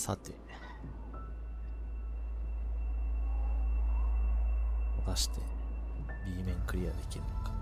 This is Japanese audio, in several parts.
さて。果たして B 面クリアできるの。か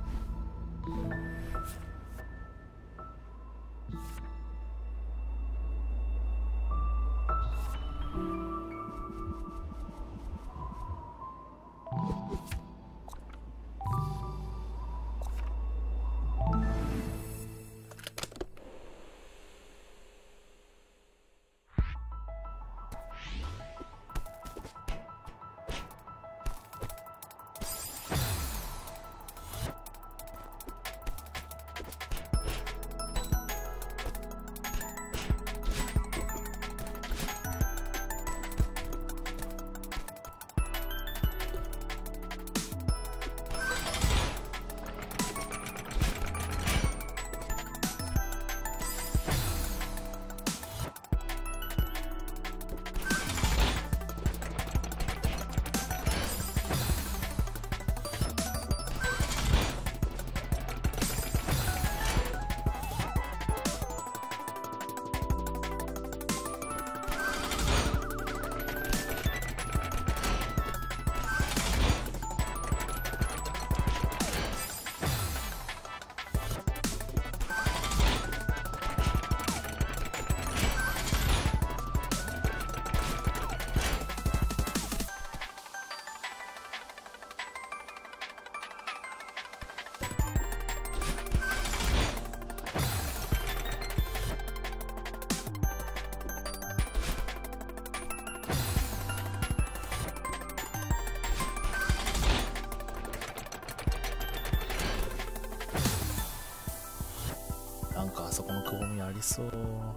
りそう。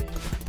shit.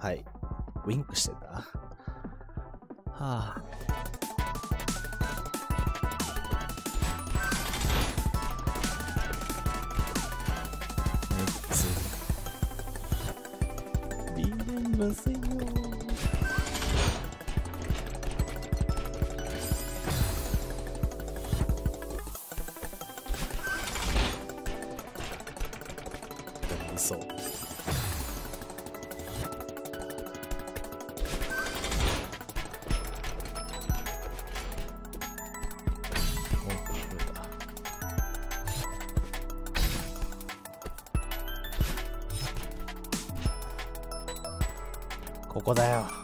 はい。ウィンクしてた？はあ。リませんよ。ここだ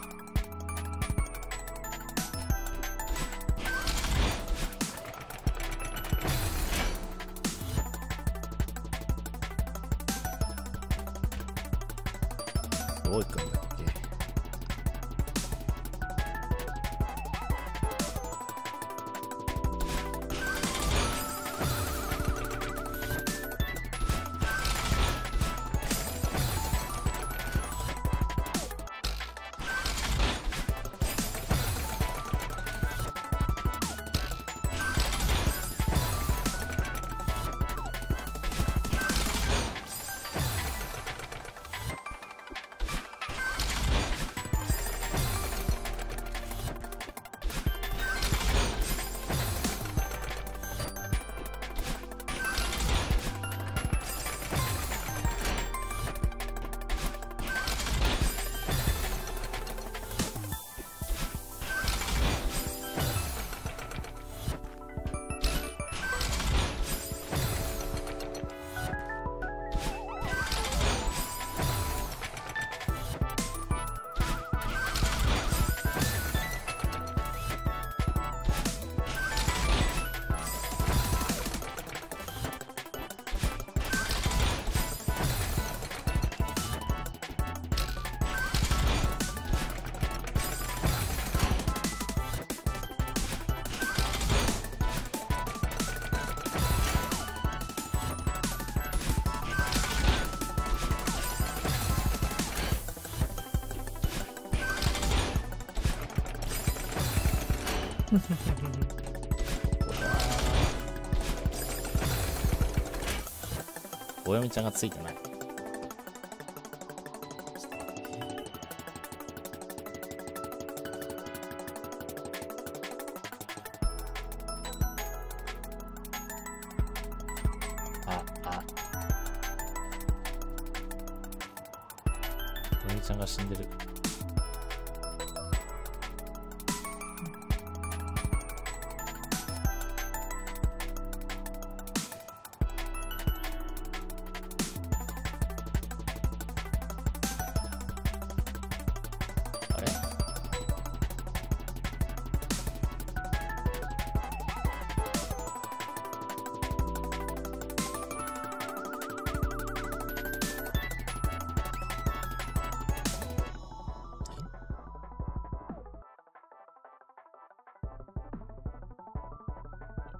およみちゃんがついてな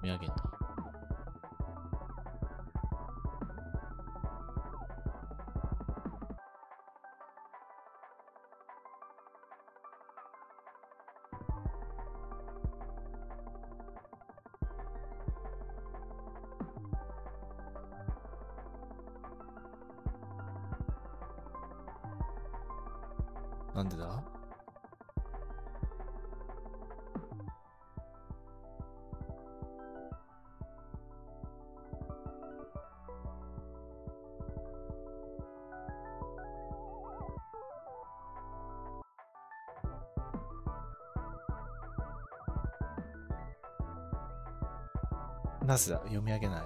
読み上げなぜだ読み上げない。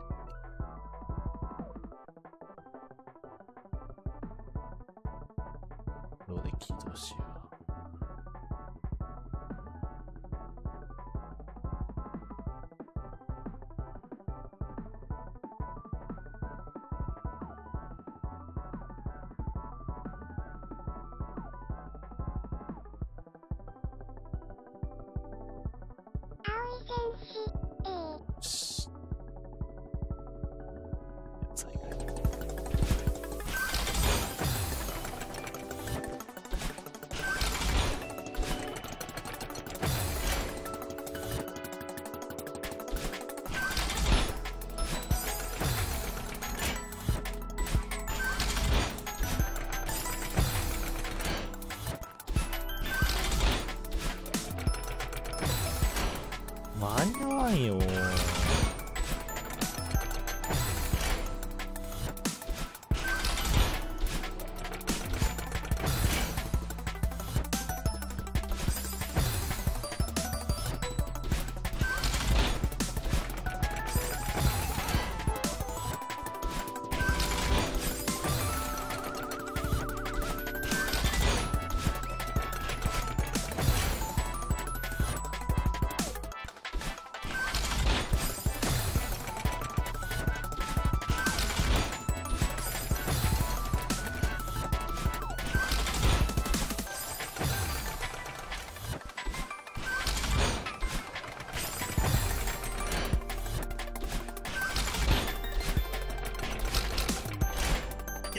ローで起動しよう。し間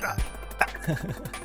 새끼다.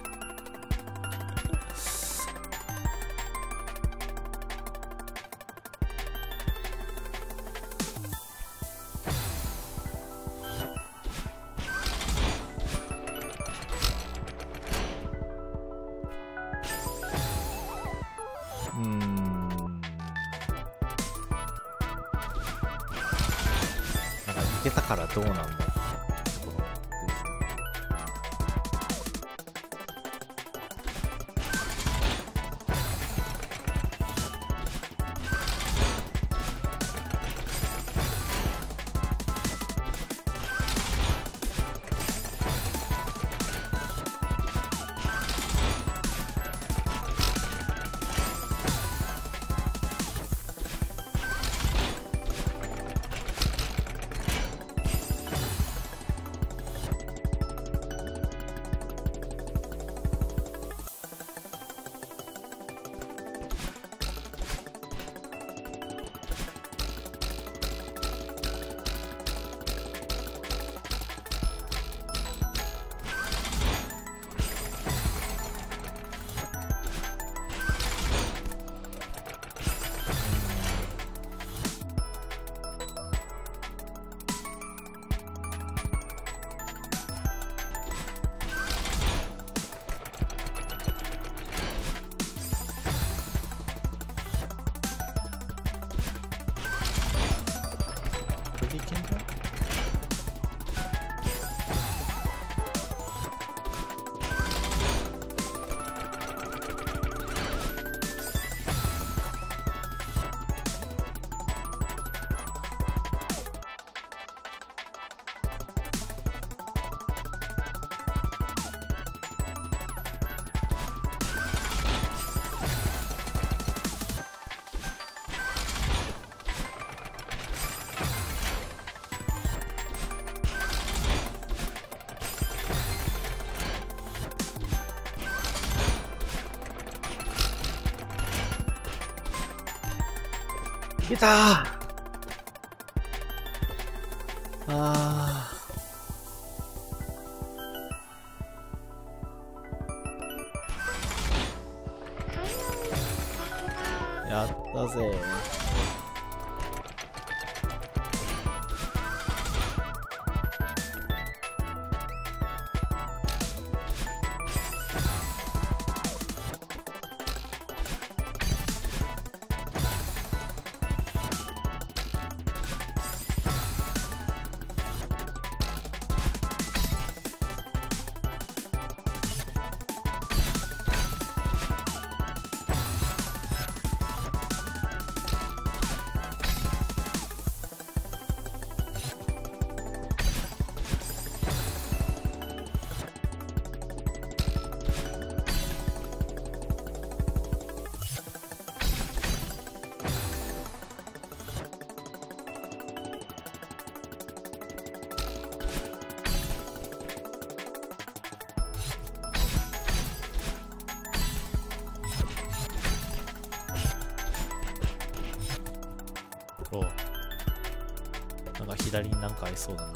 た。ところなんか左になんかありそうだな。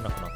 に合わ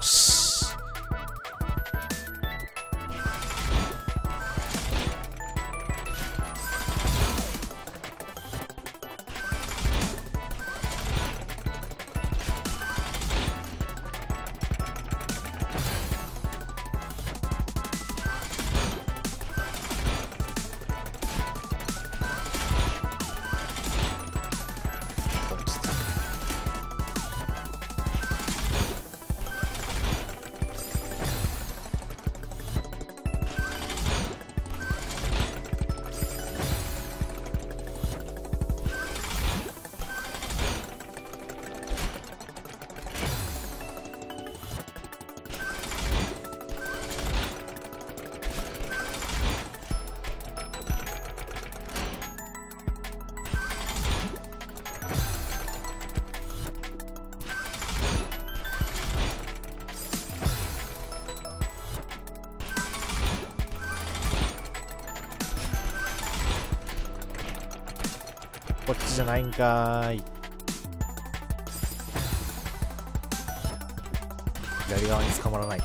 よこっちじゃないんかーい。左側に捕まらない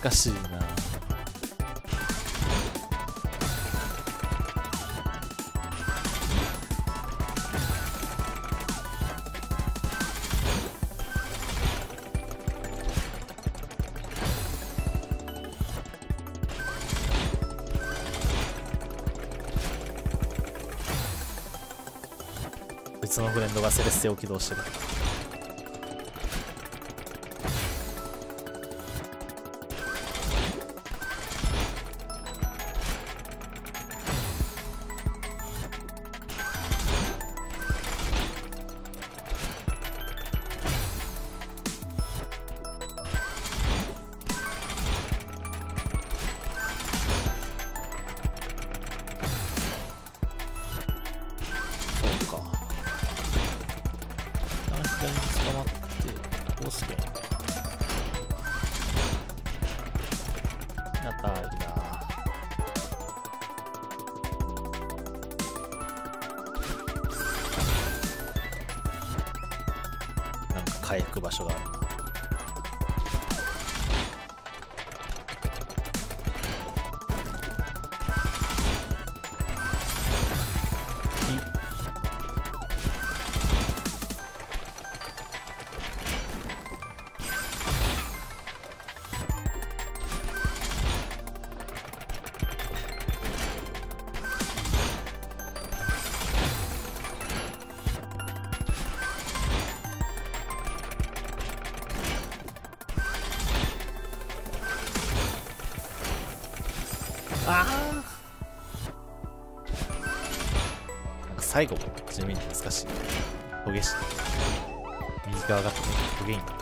難しいな。別のフレンドがセレステを起動してる。最後も地味に難しい。焦げし。右側が焦げになる。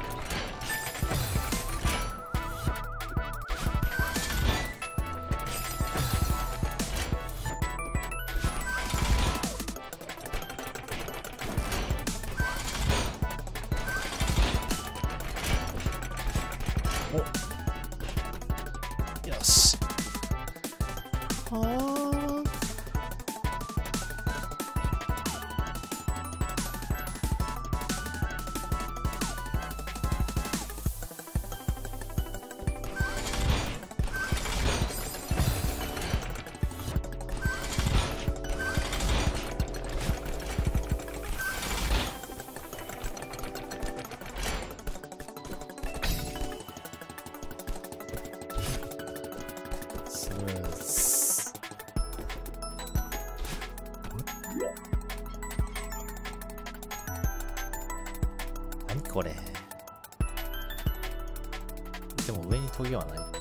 何これ。でも上にトゲはない。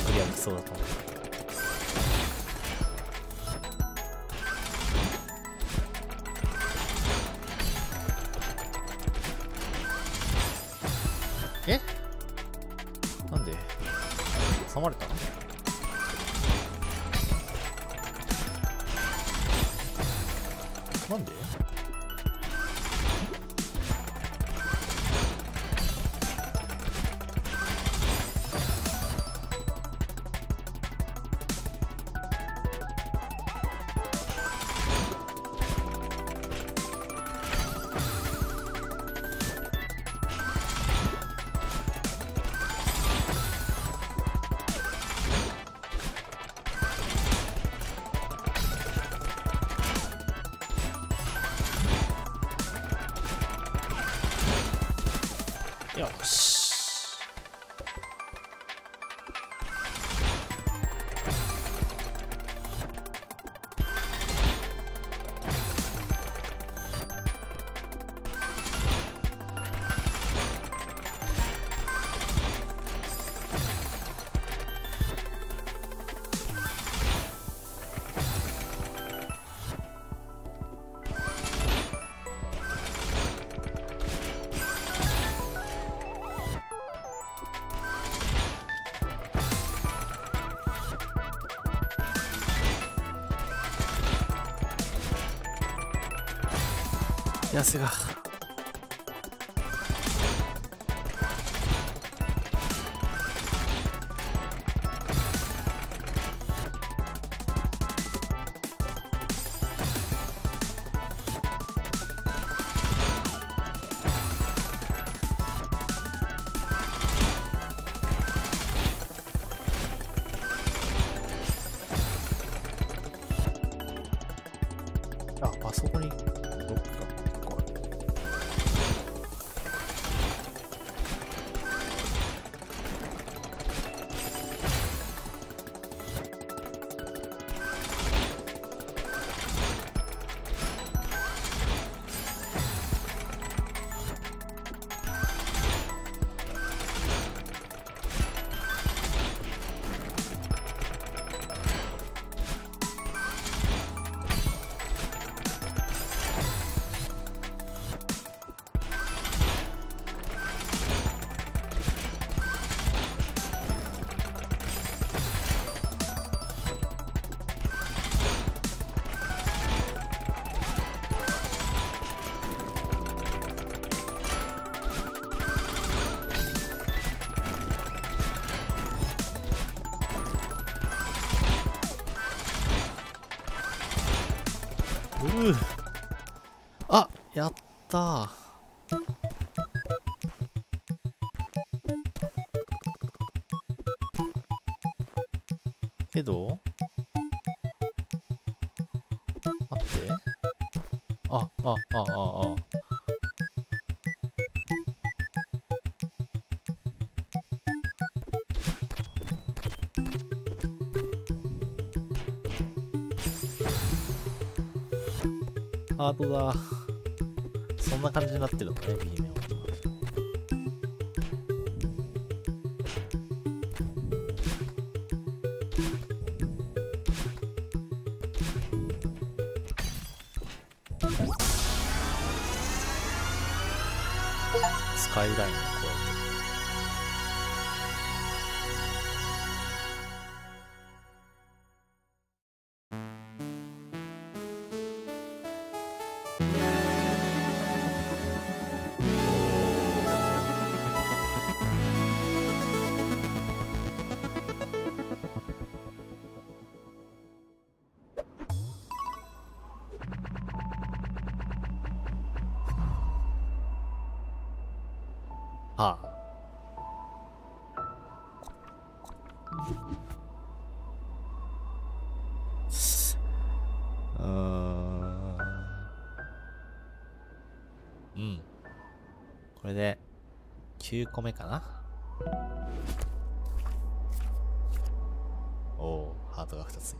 クリアできそうだとやせが。ああそこに。ったけど待って。ああああああ。ハートだ。こんな感じになってるの？ね、B 面は。スカイライン9個目かなおおハートが2つ。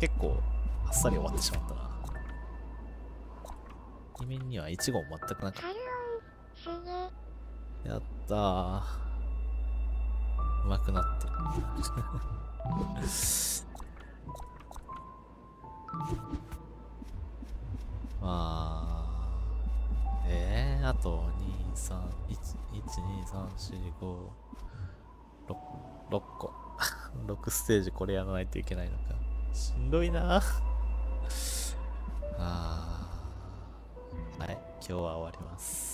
結構あっさり終わってしまったな。2面には1号全くなかっ Hello, うまくなってる。まあ、えー、あと、2、3、1、1、2、3、4、5、6、6個。6ステージこれやらないといけないのか。しんどいな あーはい、今日は終わります。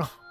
Oh.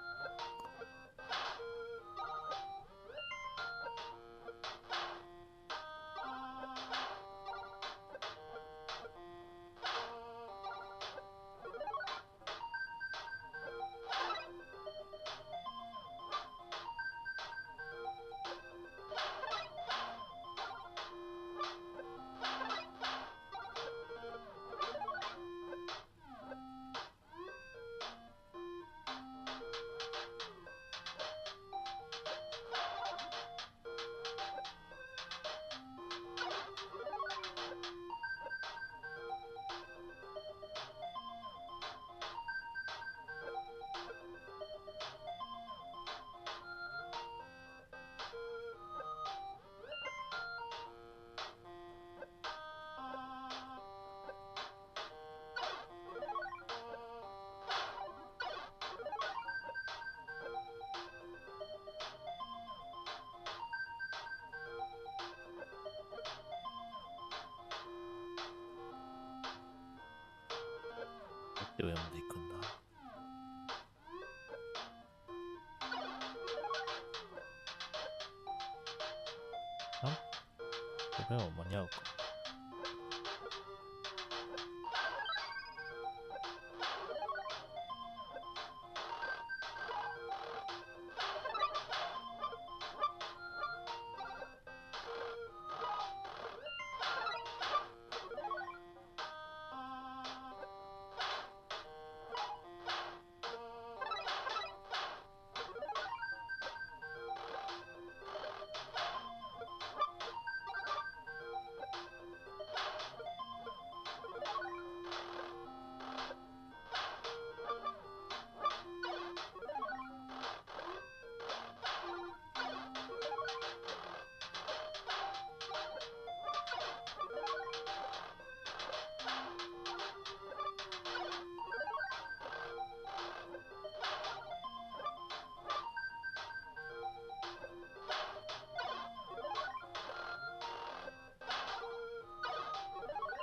どうやって読んでいくんだあ？これは間に合うか。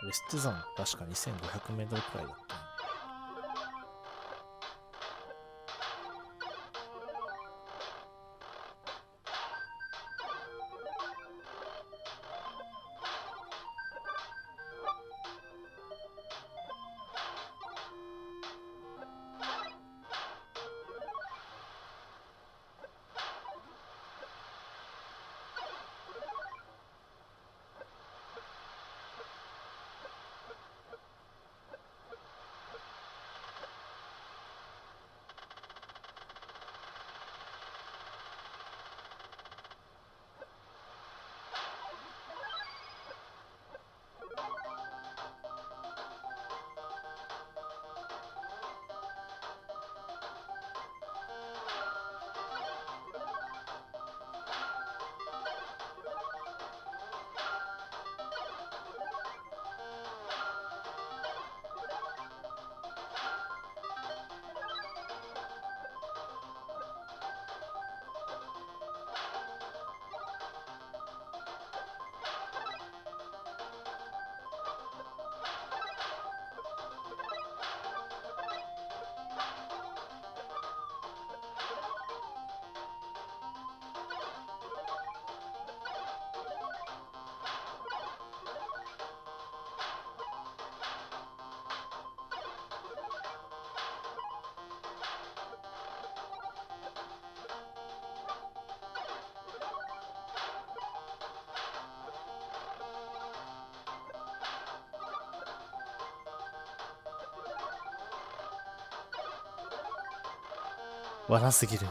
ウェスト山確か2500メートルくらいだったね。わらすぎる。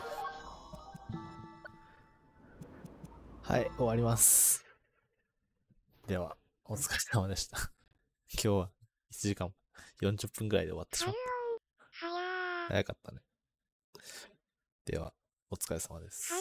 はい、終わります。では、お疲れ様でした。今日は1時間40分ぐらいで終わってしまった。ー。早かったね。では、お疲れ様です。